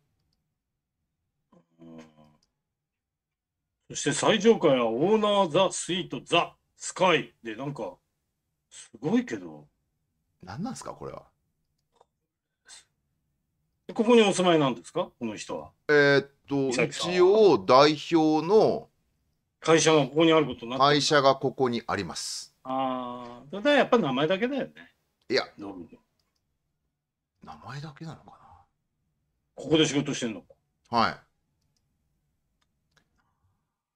Speaker 2: うんそして最上階はオーナーザスイートザスカイでなんかすごいけど
Speaker 1: 何なんですかこれは。
Speaker 2: ここにお住まいなんですか？この人は。
Speaker 1: えーっと一応代表の
Speaker 2: 会社がここにあること
Speaker 1: 会社がここにあります。
Speaker 2: ああだからやっぱ名前だけだよね。
Speaker 1: いや。名前だけなのか
Speaker 2: ここで仕事してんの？
Speaker 1: な。は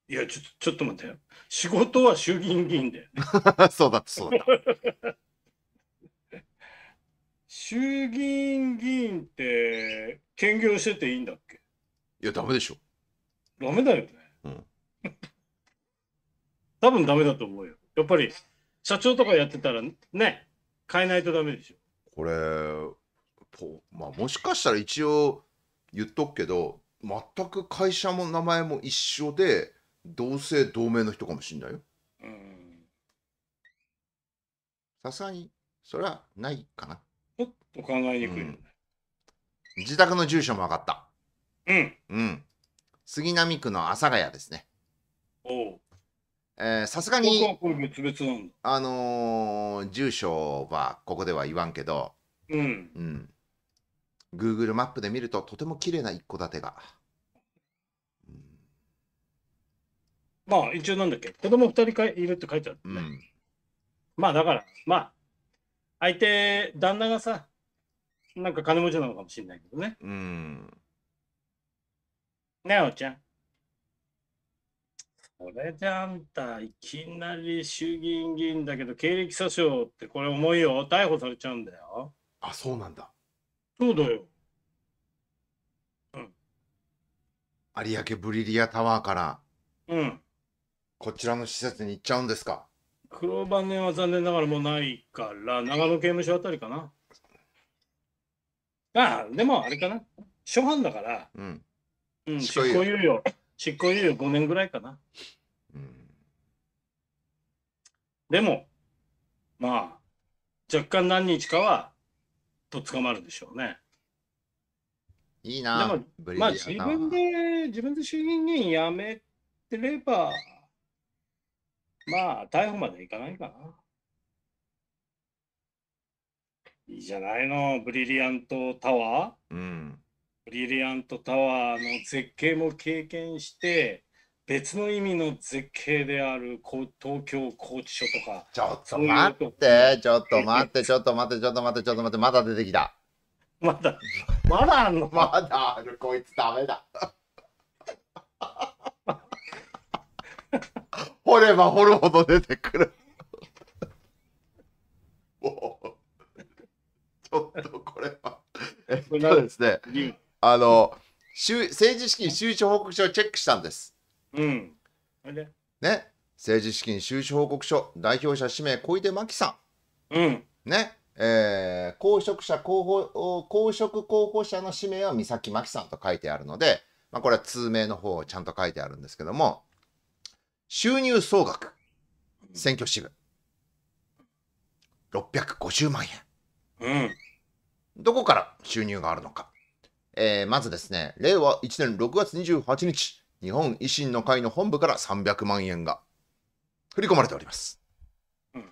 Speaker 1: い。
Speaker 2: いやちょちょっと待ってよ。仕事は衆議院議員で
Speaker 1: そうだった <laughs> そうだった。<laughs>
Speaker 2: 衆議院議員って兼業してていいんだっけ？
Speaker 1: いやダメでしょ。
Speaker 2: ダメだよね。
Speaker 1: うん <laughs>
Speaker 2: 多分ダメだと思うよ。やっぱり社長とかやってたらね、変えないとダメでしょ。
Speaker 1: これぽまあもしかしたら一応言っとくけど全く会社も名前も一緒で同姓同名の人かもしんないよ。
Speaker 2: うん。
Speaker 1: さすがにそれはないかな。
Speaker 2: 考えにくいよね。
Speaker 1: 自宅の住所も分かった。
Speaker 2: うん。
Speaker 1: うん。杉並区の阿佐ヶ谷ですね。
Speaker 2: おう。
Speaker 1: えーさすが
Speaker 2: 僕
Speaker 1: に。あのー住所はここでは言わんけど、
Speaker 2: うん。
Speaker 1: うん。Google マップで見るととても綺麗な一戸建てが。うん
Speaker 2: まあ一応なんだっけ、子供二人かいるって書いてある、ね
Speaker 1: うん。
Speaker 2: まあだから、まあ、相手、旦那がさ、なんか金持ちなのかもしれないけどね。
Speaker 1: うん。
Speaker 2: ねえ、おっちゃん。それであんた、いきなり衆議院議員だけど、経歴詐称ってこれ重いよ。逮捕されちゃうんだよ。
Speaker 1: あ、そうなんだ。
Speaker 2: そうだよ。
Speaker 1: 有明ブリリアタワーから
Speaker 2: うん。
Speaker 1: こちらの施設に行っちゃうんですか？
Speaker 2: 黒羽は残念ながらもうないから、長野刑務所あたりかな。ああ、でもあれかな。初犯だから、
Speaker 1: うん。
Speaker 2: うん、執
Speaker 1: 執行猶予
Speaker 2: 行猶予。執行猶予5年ぐらいかな。
Speaker 1: うん、
Speaker 2: でも、まあ、若干何日かは、と捕まるでしょうね。
Speaker 1: いいな
Speaker 2: でも、
Speaker 1: ブリリ
Speaker 2: まあ。自分で、自分で衆議院議員辞めてれば、まあ逮捕までいかないかな。いいじゃないの、ブリリアントタワー。
Speaker 1: うん。
Speaker 2: ブリリアントタワーの絶景も経験して、別の意味の絶景である東京拘置所とか、
Speaker 1: ちょっと待
Speaker 2: と
Speaker 1: って、ちょっと待って、ちょっと待って、ちょっと待って、ちょっと待って、まだ出てきた。
Speaker 2: まだ、まだあんの？<laughs>
Speaker 1: まだある、こいつダメだ。掘れば掘るほど出てくる。もうちょっとこれは。えっとですね、
Speaker 2: うん
Speaker 1: あの、収政治資金収支報告書をチェックしたんです。
Speaker 2: うん。
Speaker 1: ね？政治資金収支報告書、代表者指名、小出真紀さ
Speaker 2: うん。
Speaker 1: ん。ね？えー公職者候補、お公職候補者の指名は三崎真紀さんと書いてあるので、まあ、これは通名の方をちゃんと書いてあるんですけども、収入総額、選挙支部、650万円。
Speaker 2: うん。
Speaker 1: どこから収入があるのか。えーまずですね、令和1年6月28日、日本維新の会の本部から300万円が振り込まれております。
Speaker 2: うん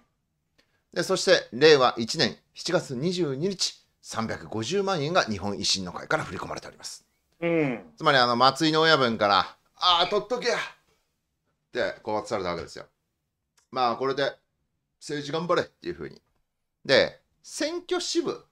Speaker 1: でそして、令和1年7月22日、350万円が日本維新の会から振り込まれております。
Speaker 2: うん。
Speaker 1: つまり、あの、松井の親分から、ああ、取っとけやって告発されたわけですよ。まあ、これで政治頑張れっていうふうに。で、選挙支部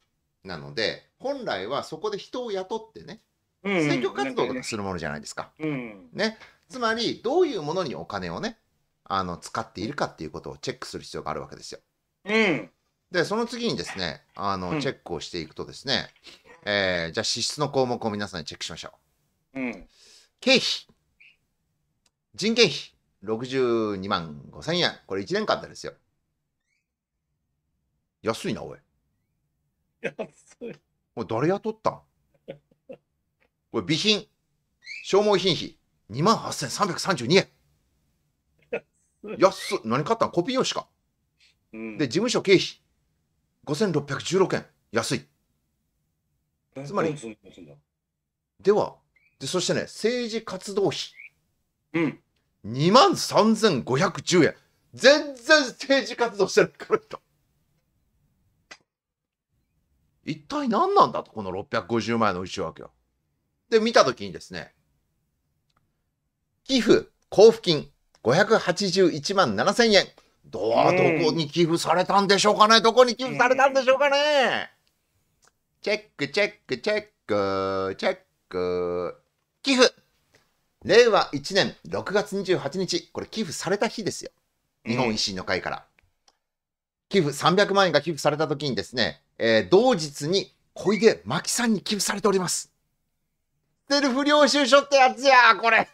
Speaker 1: なので、本来はそこで人を雇ってね、
Speaker 2: うん。
Speaker 1: 選挙活動とかするものじゃないですか。
Speaker 2: うん。
Speaker 1: ね。つまり、どういうものにお金をね、あの、使っているかっていうことをチェックする必要があるわけですよ。
Speaker 2: うん。
Speaker 1: で、その次にですね、あの、
Speaker 2: うん
Speaker 1: チェックをしていくとですね、えーじゃあ支出の項目を皆さんにチェックしましょう。
Speaker 2: うん。
Speaker 1: 経費。人件費。62万5千円。これ1年間でですよ。安いな、おい。
Speaker 2: 安い。
Speaker 1: おい、誰雇った？んこれ、備品。消耗品費。2万8332円。安っ。何買ったんコピー用紙か。
Speaker 2: うん
Speaker 1: で、事務所経費、5616円。安い。つまり
Speaker 2: で
Speaker 1: は、でそしてね、政治活動費、
Speaker 2: うん。
Speaker 1: 2万3510円。全然政治活動してない、この人。一体何なんだと、この650万円の内訳は。で、見たときにですね、寄付、交付金、581万7000円。どう、どこに寄付されたんでしょうかねどこに寄付されたんでしょうかねチェック、チェック、チェック、チェック。寄付令和1年6月28日、これ寄付された日ですよ。日本維新の会から。寄付300万円が寄付された時にですね、えー同日に小出真紀さんに寄付されております。セルフ領収書ってやつやこれ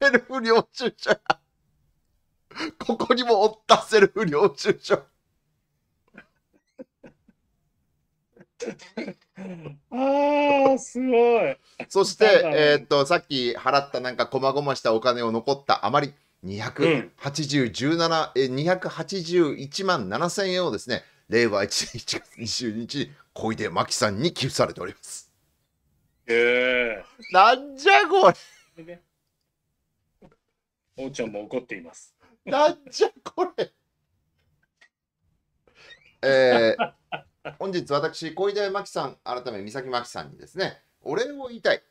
Speaker 1: セルフ領収書やここにもおったセルフ領収書。<laughs>
Speaker 2: ああ、すごい。
Speaker 1: そしてえーっと、さっき払ったなんか細々したお金を残ったあまり280、17えー281万7000円をですね、令和1年1月22日に小出真紀さんに寄付されております。
Speaker 2: え
Speaker 1: なんじゃこれ。
Speaker 2: おうちゃんも怒っています。
Speaker 1: なんじゃこれえー本日私小出真紀さん改め三崎真紀さんにですねお礼を言いたい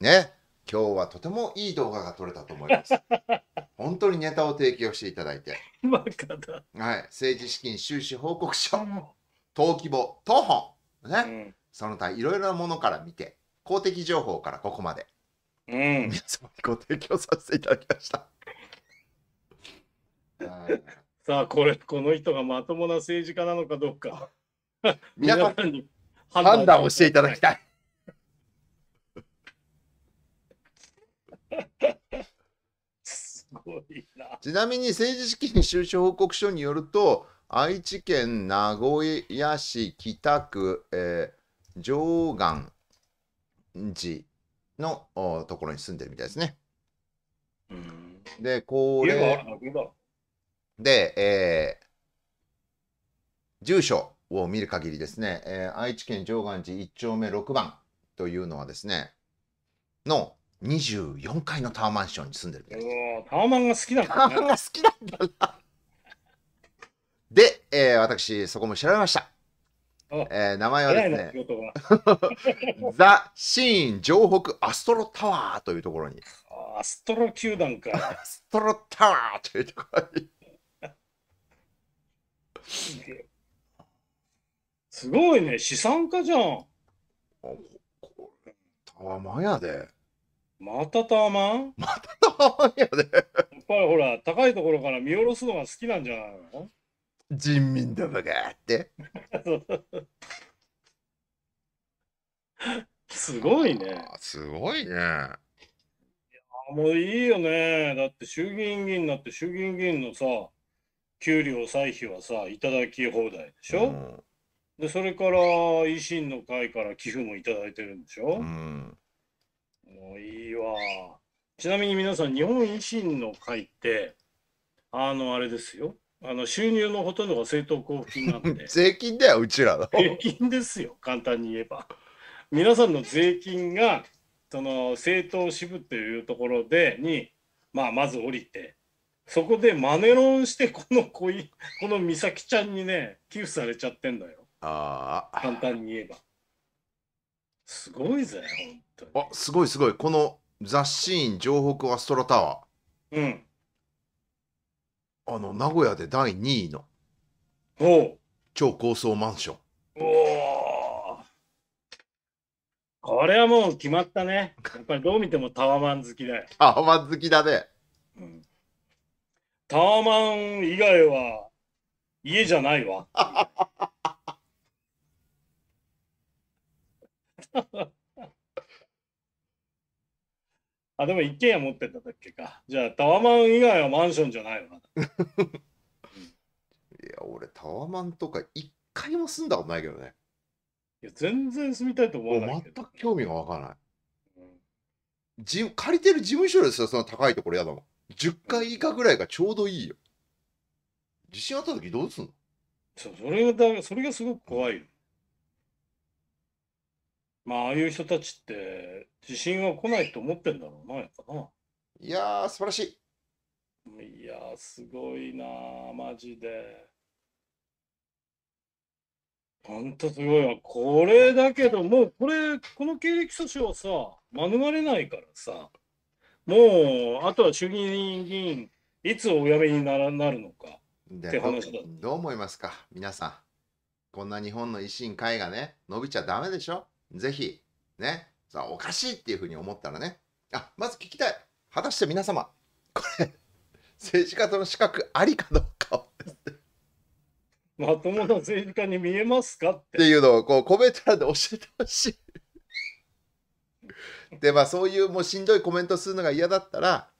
Speaker 1: ね今日はとてもいい動画が撮れたと思います <laughs> 本当にネタを提供していただいて
Speaker 2: バカだ。
Speaker 1: はい、政治資金収支報告書、登記簿、当本、ね、
Speaker 2: うん。
Speaker 1: その他いろいろなものから見て、公的情報からここまで、
Speaker 2: うん。
Speaker 1: 皆様にご提供させていただきました。はい
Speaker 2: さあ、これ、この人がまともな政治家なのかどうか。
Speaker 1: 皆さん、
Speaker 2: んに
Speaker 1: 判断をしていただきたい。
Speaker 2: すごいな。
Speaker 1: ちなみに政治資金収支報告書によると、愛知県名古屋市北区、えー上岸寺のおところに住んでるみたいですね。
Speaker 2: うん。
Speaker 1: で、これ。で、えー住所を見る限りですね、えー愛知県上岸寺1丁目6番というのはですね、の24階のタワーマンションに住んでるみたいです。
Speaker 2: タワマンが好きなん
Speaker 1: タ。マンが好きなんだな。で、えー私、そこも調べました。
Speaker 2: あ
Speaker 1: えー名前は
Speaker 2: 偉いな、
Speaker 1: ですね、
Speaker 2: 仕事が。<laughs>
Speaker 1: ザ・シーン城北アストロタワーというところに、
Speaker 2: あアストロ球団か。
Speaker 1: アストロタワーというところに、
Speaker 2: すごいね、資産家じゃん。
Speaker 1: タワマンやで。
Speaker 2: またタワマン
Speaker 1: タワマンやで。
Speaker 2: やっぱりほら、高いところから見下ろすのが好きなんじゃないの？
Speaker 1: 人民どもがって。<laughs>
Speaker 2: すごいね。
Speaker 1: あすごいね。
Speaker 2: あもういいよね。だって衆議院議員になって衆議院議員のさ、給料歳費はさ、いただき放題でしょ、
Speaker 1: うん
Speaker 2: で、それから維新の会から寄付もいただいてるんでしょ、
Speaker 1: うん。
Speaker 2: もういいわ。ちなみに皆さん、日本維新の会って、あの、あれですよ。あの、収入のほとんどが政党交付金なんで。<laughs>
Speaker 1: 税金だよ、うちらの。
Speaker 2: 税金ですよ、簡単に言えば。皆さんの税金が、その政党支部というところで、に、まあ、まず降りて、そこでマネロンして、この子い、この美咲ちゃんにね、寄付されちゃってんだよ。
Speaker 1: ああ。
Speaker 2: 簡単に言えば。すごいぜ、本当に。
Speaker 1: あ、すごいすごい。このザ・シーン城北アストロタワ
Speaker 2: うん。
Speaker 1: ー。あの、名古屋で第2位の。超高層マンション。
Speaker 2: おお。これはもう決まったね。やっぱりどう見てもタワマン好きだよ。
Speaker 1: あ、ま好きだね。
Speaker 2: うんタワマン以外は家じゃないわ。<laughs> <laughs> あ、でも一軒家持ってただっけか。じゃあタワマン以外はマンションじゃないわ。<laughs>
Speaker 1: いや、俺、タワマンとか一回も住んだことないけどね。
Speaker 2: いや全然住みたいと思わないけど。
Speaker 1: 全く興味がわからない。
Speaker 2: うん
Speaker 1: じ借りてる事務所ですよ、その高いところやだもん。10階以下ぐらいがちょうどいいよ。地震あった時どうすんの？
Speaker 2: そうそれがだ、それがすごく怖いよ。まあ、ああいう人たちって、地震は来ないと思ってんだろうな、やっぱな。
Speaker 1: いやー、素晴らしい。
Speaker 2: いやー、すごいなー、マジで。ほんとすごいわ。これだけど、もうこれ、この経歴訴訟はさ、免れないからさ、もう、あとは衆議院議員、いつお辞めにならなるのか。
Speaker 1: で
Speaker 2: って話だ
Speaker 1: どう思いますか皆さん。こんな日本の維新会がね、伸びちゃダメでしょぜひ、ね、さあおかしいっていうふうに思ったらね、あ、まず聞きたい。果たして皆様、これ、<laughs> 政治家との資格ありかどうかを
Speaker 2: まともな政治家に見えますかっ。
Speaker 1: ていうのをこうコメント欄で教えてほしい。<laughs> でまあそういうもうしんどいコメントするのが嫌だったら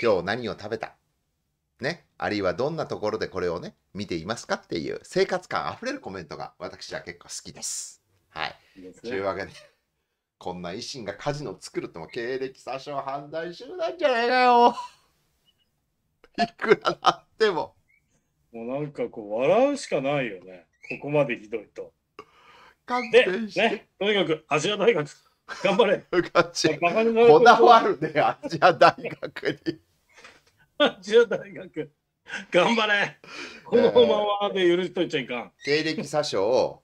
Speaker 1: 今日何を食べた？ね？あるいはどんなところでこれをね見ていますかっていう生活感あふれるコメントが私は結構好きです。はい。
Speaker 2: ですね
Speaker 1: というわけでこんな維新がカジノを作るっても経歴詐称犯罪集団じゃないかよ。<laughs> いくらなっても。
Speaker 2: もうなんかこう、笑うしかないよね。ここまでひどいと。
Speaker 1: 勘
Speaker 2: で、
Speaker 1: 弁して。
Speaker 2: ね、とにかく、アジア大学、頑張れ。
Speaker 1: こだわ
Speaker 2: る。
Speaker 1: るね、アジア大学に。
Speaker 2: アジア大学、頑張れ。このままで許しといちゃいかん。
Speaker 1: 経歴詐称
Speaker 2: うん、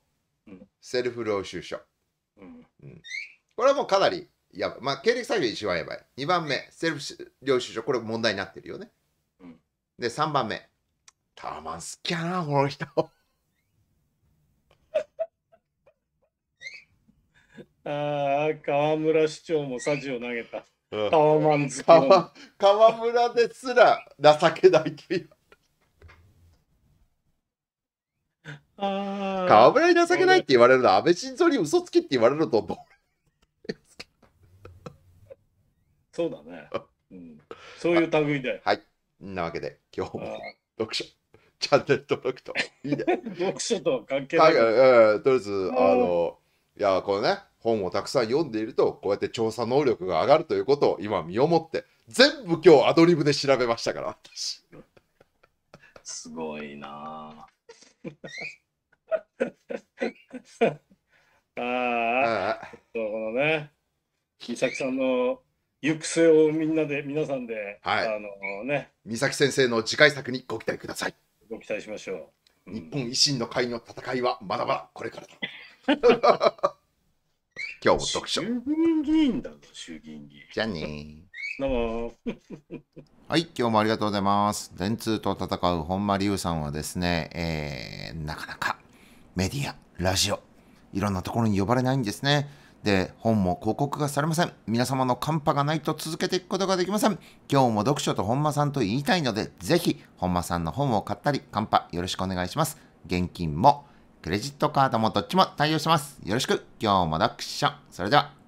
Speaker 1: セルフ領収書。
Speaker 2: うん、
Speaker 1: これはもうかなりやばい。まあ、経歴詐称一番やばい。2番目、セルフ領収書。これ問題になってるよね。
Speaker 2: うん
Speaker 1: で、3番目。タワマン好きやな、この人。<laughs>
Speaker 2: ああ、河村市長もサジを投げた。
Speaker 1: うん
Speaker 2: タワマン好きの。
Speaker 1: 川川村ですら情けないという。
Speaker 2: あ
Speaker 1: 川村に情けないって言われるのは安倍晋三に嘘つきって言われるとどう <laughs>
Speaker 2: そうだね。うん、そういう類だよ。
Speaker 1: んなわけで今日
Speaker 2: あ
Speaker 1: も読書チャンネル登録とい。い。ね。
Speaker 2: ー読書とは関係
Speaker 1: は、
Speaker 2: ない。い。
Speaker 1: えーとりあえず、あの、い。や、これね、本をたくさん読んでい。ると、こうやって調査能力が上がるとい。うことを今身をもって、全部今日アドリブで調べましたから、私。
Speaker 2: すごい。な <laughs> あ。
Speaker 1: あ
Speaker 2: このね、美咲さんの行く末をみんなで、皆さんで、
Speaker 1: はい
Speaker 2: あのね、
Speaker 1: 三崎先生の次回作にご期待ください。
Speaker 2: ご期待しましょう。うん
Speaker 1: 日本維新の会の戦いはまだまだこれからだ。<laughs> 今日も読書。
Speaker 2: 衆議院議員だぞ、衆議院議員。
Speaker 1: じゃあね
Speaker 2: どうも。<laughs>
Speaker 1: はい、今日もありがとうございます。電通と戦う本間龍さんはですね、えーなかなかメディア、ラジオ、いろんなところに呼ばれないんですね。で、本も広告がされません。皆様のカンパがないと続けていくことができません。今日も読書と本間さんと言いたいので、ぜひ本間さんの本を買ったり、カンパよろしくお願いします。現金もクレジットカードもどっちも対応します。よろしく。今日も読書。それでは。